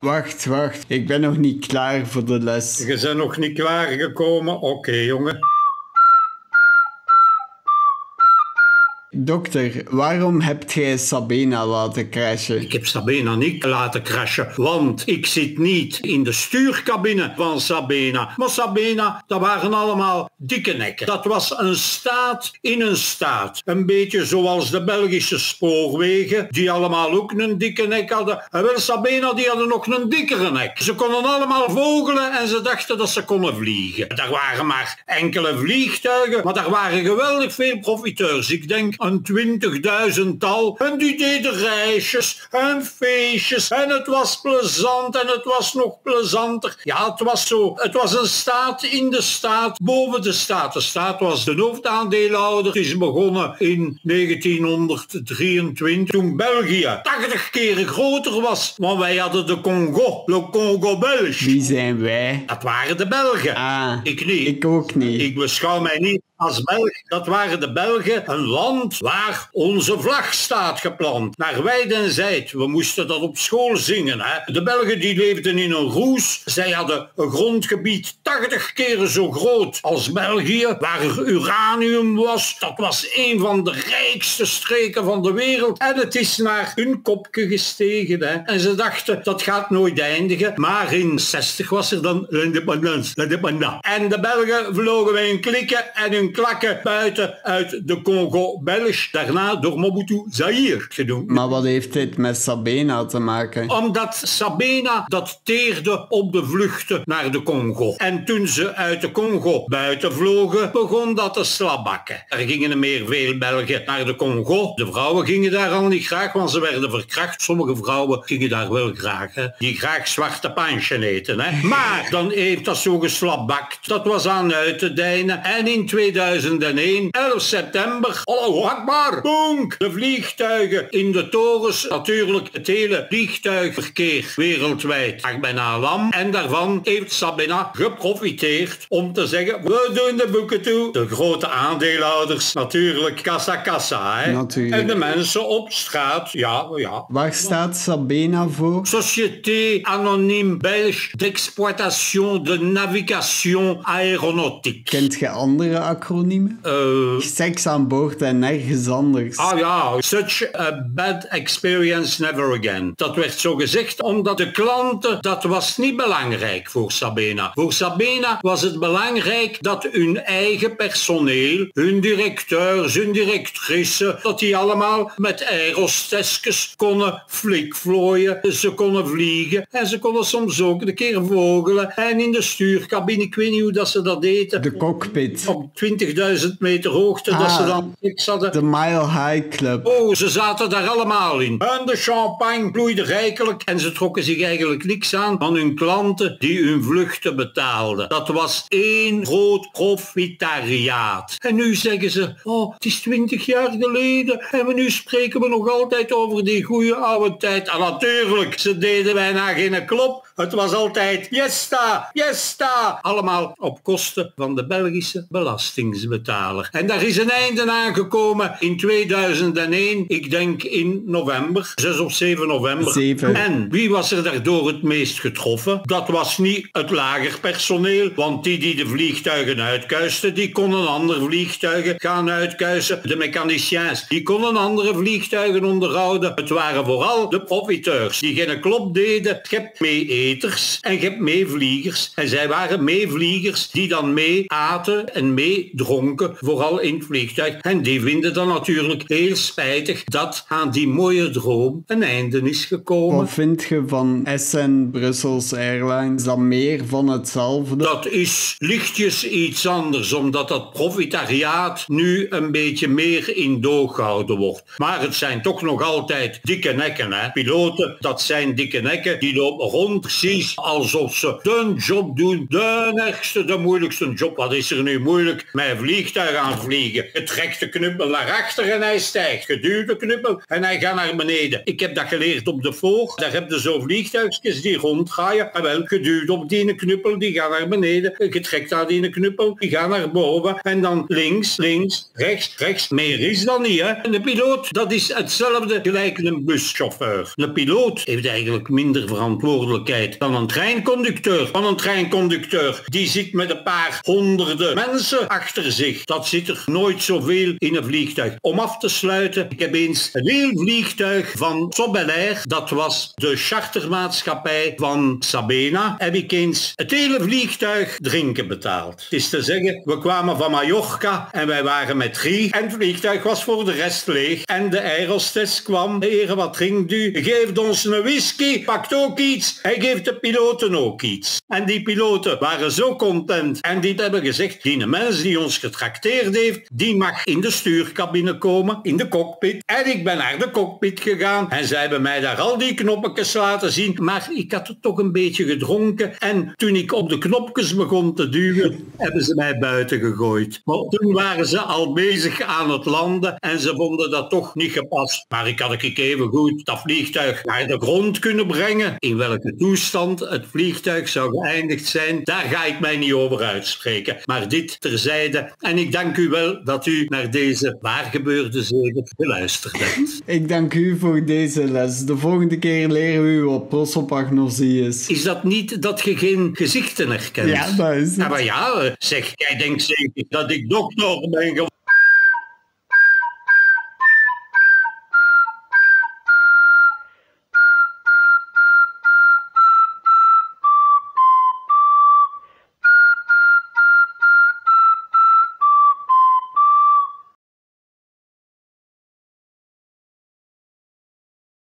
Wacht, wacht. Ik ben nog niet klaar voor de les. Je bent nog niet klaargekomen? Oké, jongen. Dokter, waarom hebt jij Sabina laten crashen? Ik heb Sabina niet laten crashen, want ik zit niet in de stuurcabine van Sabina. Maar Sabina, dat waren allemaal dikke nekken. Dat was een staat in een staat. Een beetje zoals de Belgische spoorwegen, die allemaal ook een dikke nek hadden. En wel Sabina, die hadden nog een dikkere nek. Ze konden allemaal vogelen en ze dachten dat ze konden vliegen. Er waren maar enkele vliegtuigen, maar er waren geweldig veel profiteurs. Ik denk een twintigduizendtal. En die deden reisjes en feestjes. En het was plezant en het was nog plezanter. Ja, het was zo. Het was een staat in de staat, boven de staat. De staat was de hoofdaandeelhouder. Het is begonnen in 1923, toen België 80 keren groter was. Want wij hadden de Congo, de Congo Belge. Wie zijn wij? Dat waren de Belgen. Ah, Ik niet. ik ook niet. Ik beschouw mij niet als Belg. Dat waren de Belgen, een land waar onze vlag staat geplant. Naar wijd en zijd. We moesten dat op school zingen. Hè? De Belgen die leefden in een roes. Zij hadden een grondgebied 80 keren zo groot als België, waar er uranium was. Dat was een van de rijkste streken van de wereld. En het is naar hun kopje gestegen. Hè? En ze dachten, dat gaat nooit eindigen. Maar in 60 was er dan l'independance. En de Belgen vlogen bij hun klikken en hun klakken buiten uit de Congo-Belg. Daarna door Mobutu Zaire genoemd. Maar wat heeft dit met Sabina te maken? Omdat Sabena dat teerde op de vluchten naar de Congo. En toen ze uit de Congo buiten vlogen, begon dat te slabbakken. Er gingen er meer veel Belgen naar de Congo. De vrouwen gingen daar al niet graag, want ze werden verkracht. Sommige vrouwen gingen daar wel graag. Hè. Die graag zwarte pansje eten. Hè. Maar dan heeft dat zo geslabbakt. Dat was aan uit te dijnen. En in 2001, 11 september, Allahu Akbar, boonk, de vliegtuigen in de torens. Natuurlijk het hele vliegtuigverkeer wereldwijd lag bijna lam. En daarvan heeft Sabina geprofiteerd om te zeggen, we doen de boeken toe. De grote aandeelhouders, natuurlijk kassa kassa. Hè. Natuurlijk. En de mensen op straat, ja, ja. Waar staat Sabina voor? Société Anonyme Belge d'Exploitation de Navigation Aéronautique. Kent je andere acroniemen? Eh, Seks aan boord en nergens anders. Ah ja, such a bad experience never again. Dat werd zo gezegd omdat de klanten, dat was niet belangrijk voor Sabena. Voor Sabena was het belangrijk dat hun eigen personeel, hun directeurs, hun directrices, dat die allemaal met aerostesjes konden flikvlooien. Ze konden vliegen en ze konden soms ook een keer vogelen. En in de stuurcabine, ik weet niet hoe dat ze dat deden. De cockpit. Op 20.000 meter hoogte, dat Ah. ze dan niks hadden. De Mile High Club. Oh, ze zaten daar allemaal in. En de champagne bloeide rijkelijk en ze trokken zich eigenlijk niks aan van hun klanten die hun vluchten betaalden. Dat was één groot profitariaat. En nu zeggen ze, oh, het is twintig jaar geleden en we nu spreken we nog altijd over die goede oude tijd. En natuurlijk, ze deden bijna geen klop. Het was altijd Jesta, Jesta. Allemaal op kosten van de Belgische belastingsbetaler. En daar is een einde aangekomen in 2001. Ik denk in november, 6 of 7 november. Zeven. En wie was er daardoor het meest getroffen? Dat was niet het lagerpersoneel, want die die de vliegtuigen uitkuisten, die konden andere vliegtuigen gaan uitkuisen. De mechaniciens, die konden andere vliegtuigen onderhouden. Het waren vooral de profiteurs die geen klop deden. Je hebt en je hebt meevliegers. En zij waren meevliegers die dan mee aten en meedronken, vooral in het vliegtuig. En die vinden dan natuurlijk heel spijtig dat aan die mooie droom een einde is gekomen. Wat vind je van SN Brussels Airlines? Dan meer van hetzelfde? Dat is lichtjes iets anders, omdat dat profitariaat nu een beetje meer in doog gehouden wordt. Maar het zijn toch nog altijd dikke nekken. Hè? Piloten, dat zijn dikke nekken, die lopen rond precies alsof ze de job doen. De ergste, de moeilijkste job. Wat is er nu moeilijk? Een vliegtuig aan vliegen. Je trekt de knuppel naar achter en hij stijgt. Je duwt de knuppel en hij gaat naar beneden. Ik heb dat geleerd op de voog. Daar heb je zo vliegtuigjes die ronddraaien. En wel, geduwd op die knuppel, die gaat naar beneden. Je trekt aan die knuppel, die gaat naar boven. En dan links, links, rechts, rechts. Meer is dan niet, hè. En piloot, dat is hetzelfde gelijk een buschauffeur. Een piloot heeft eigenlijk minder verantwoordelijkheid dan een treinconducteur. Van een treinconducteur, die zit met een paar honderden mensen achter zich. Dat zit er nooit zoveel in een vliegtuig. Om af te sluiten, ik heb eens een heel vliegtuig van Sobelair, dat was de chartermaatschappij van Sabena, heb ik eens het hele vliegtuig drinken betaald. Het is te zeggen, we kwamen van Mallorca en wij waren met drie en het vliegtuig was voor de rest leeg. En de aerostess kwam, heren, wat drinkt u? Geeft ons een whisky, pakt ook iets de piloten ook iets. En die piloten waren zo content en die hebben gezegd, die mens die ons getrakteerd heeft, die mag in de stuurcabine komen, in de cockpit. En ik ben naar de cockpit gegaan en zij hebben mij daar al die knoppetjes laten zien, maar ik had het toch een beetje gedronken en toen ik op de knopjes begon te duwen, hebben ze mij buiten gegooid. Maar toen waren ze al bezig aan het landen en ze vonden dat toch niet gepast. Maar ik had ik even goed dat vliegtuig naar de grond kunnen brengen. In welke toestand het vliegtuig zou geëindigd zijn, daar ga ik mij niet over uitspreken. Maar dit terzijde. En ik dank u wel dat u naar deze waargebeurde zeden geluisterd hebt. Ik dank u voor deze les. De volgende keer leren we u wat prosopagnosie is. Is dat niet dat je geen gezichten herkent? Ja, dat is het. Ja, maar ja, zeg, jij denkt zeker dat ik dokter ben geworden.